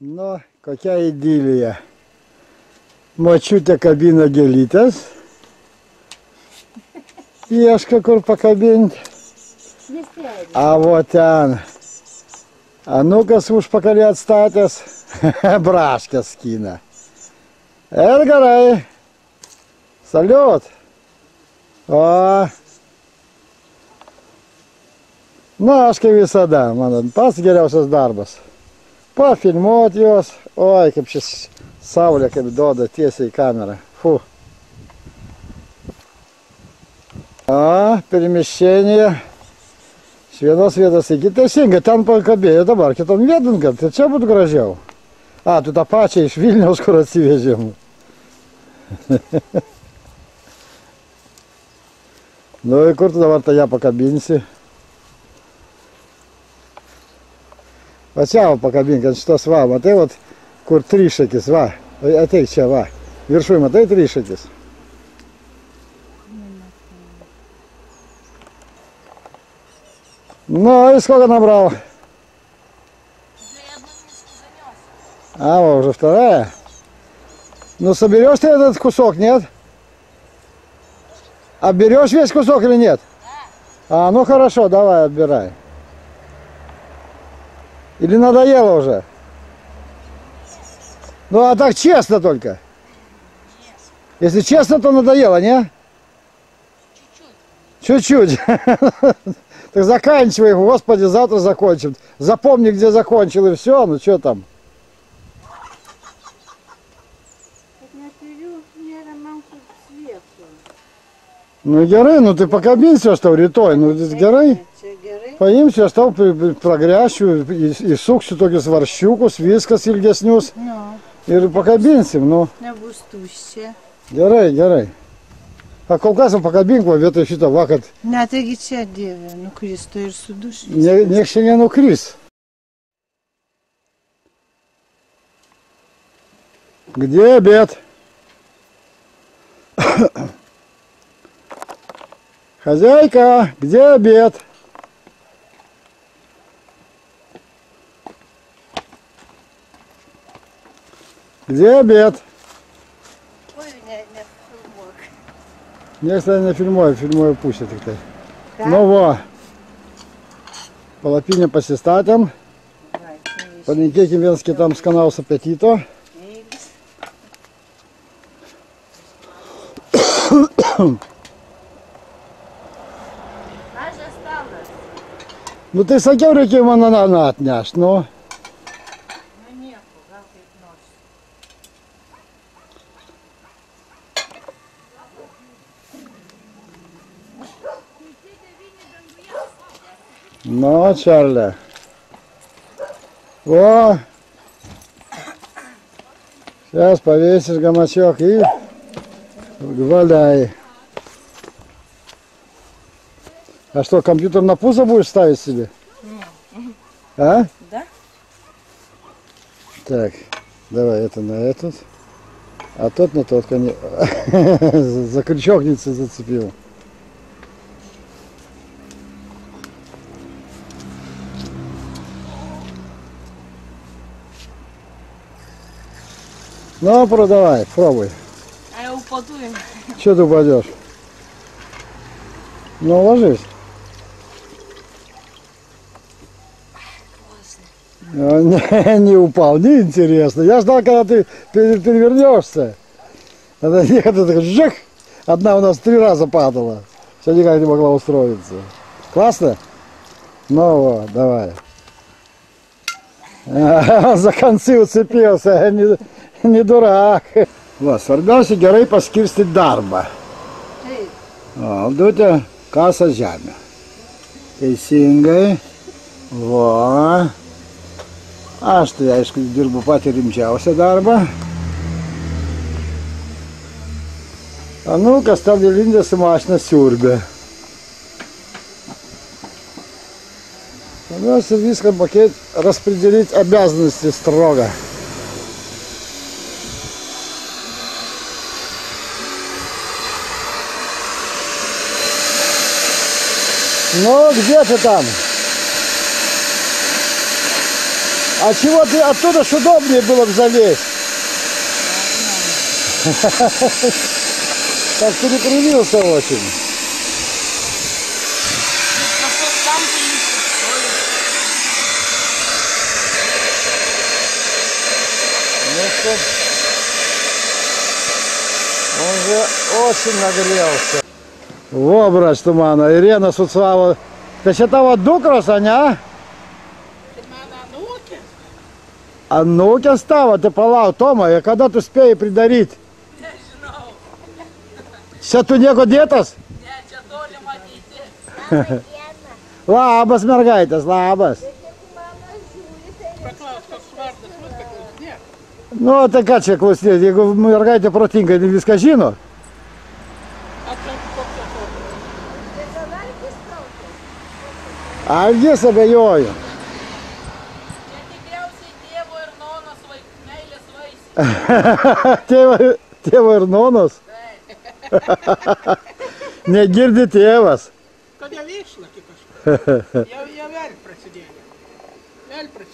Nu, kokia idilija. Močiutė kabina gėlytės. Ieško kur pakabinti. A vo ten. Anukas užpakalį atstatęs. Braškės skina. Ir gerai. Saliut. O. Na, aš kaip visada, mano pats geriausias darbas. Pafilmuoti juos. Oi, kaip šis saulė kaip duoda tiesiai į kamerą. Fu. A, permiščenėje. Iš vienos vietos į kitą teisingai, ten pakabėjo dabar, kitom vietom, kad tai čia būtų gražiau. A, tu tą pačią iš Vilniaus, kur atsivežėm. nu, kur tu dabar tą ją pakabinsi? Va pakabink ant šitos va, matai, va, kur trišakis, va, ateik čia, va. Viršui, matai, trišakis. Ну, и сколько набрал? А, вот уже вторая. Ну, соберешь ты этот кусок, нет? Отберешь весь кусок или нет? А, ну хорошо, давай, отбирай. Или надоело уже? Ну, а так честно только. Если честно, то надоело, не? Чуть-чуть. Так заканчивай, господи, завтра закончим. Запомни, где закончил, и все, ну что там. Ну, nu tai pakabinsiu aš tau rytoj, nu gerai. Čia gerai. Paimsiu aš tau, į- įsuksiu tokius varščiukus, viskas ilgesnius Nu, ir pakabinsim, nu. nebus tuščia. Gerai, gerai. A kol kas pakabink va vietoj šito, va, kad Ne, taigi čia dieve, nukristų ir suduš. nie, nieks čia nenukris. Где обед? Хозяйка, где обед? Где обед? Ой, ne, ne filmuok. Niekas ten nefilmuoja, filmuoja pusę tik tai. Ką? Nu va. Palapinę pasistatėm. Va, čia iš- Palinkėkim viens kitam skanaus apetito. Eilis. Mažas stalas. Nu tai sakiau, reikėjo man ananą atnešti. Nu, Nu nieko, gal kaip nors. nu, Čarlė. O. Сейчас повесишь гамачок и валяй. А что, компьютер на пузо будешь ставить себе? А? Да? Так, давай это на этот. А тот на тот, конечно. За крючок не зацепил. Ну, продавай, пробуй. А я упаду. Че ты упадешь? Ну, ложись. А, Не, не упал, неинтересно. Я ждал, когда ты пере- перевернешься. Это нет, это жих. Одна у нас три раза падала. Все никак не могла устроиться. Классно? Ну вот, давай. А, За концы уцепился, не, не дурак. Вот, svarbiausia gerai paskirstyti darbą. Taip, O, Aldutė kasa žemę. Teisingai. Va. Aš tai aišku dirbu patį rimčiausią darbą. Anukas ten įlindęs į mašiną siurbė. Svarbiausia viską mokėti, распределить обязанности строго. Ну, где ты там? А чего ты оттуда ж удобнее было бы залезть? Так перекрылился очень. Просто там поїхав. Ну что, он же очень нагрелся. Vobras tu mano, Irena su savo. Tai čia tavo dukros, a ne? Tai mano anūkės. Anūkės tavo, tai palauk, Toma, kada tu spėjai pridaryti? Nežinau. Čia tu nieko dėtas? Ne, čia toli matyti. labas mergaitės, labas. Paklaus, koks vardas, viską klausinė. Nu, tai ką čia klausinė, jeigu mergaitė protinga, viską žino. Ar jis abejojo? tėvo, tėvo ir nonos? Negirdi tėvas. Kodėl išlaki kažką? Jau, jau vėl prasidėjo. Vėl prasidėjo.